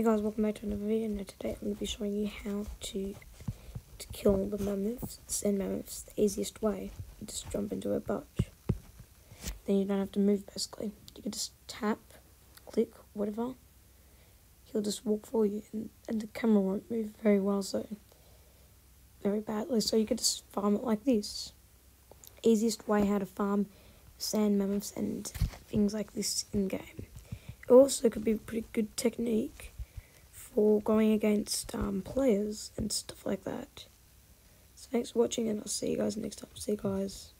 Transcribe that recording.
Hey guys, welcome back to another video. Now today I'm going to be showing you how to to kill the mammoths, sand mammoths, the easiest way. You just jump into a bunch. Then you don't have to move basically. You can just tap, click, whatever. He'll just walk for you and, and the camera won't move very well so very badly. So you can just farm it like this. Easiest way how to farm sand mammoths and things like this in game. It also could be a pretty good technique for going against um, players and stuff like that. So thanks for watching and I'll see you guys next time. See you guys.